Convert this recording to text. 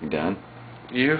You done? You?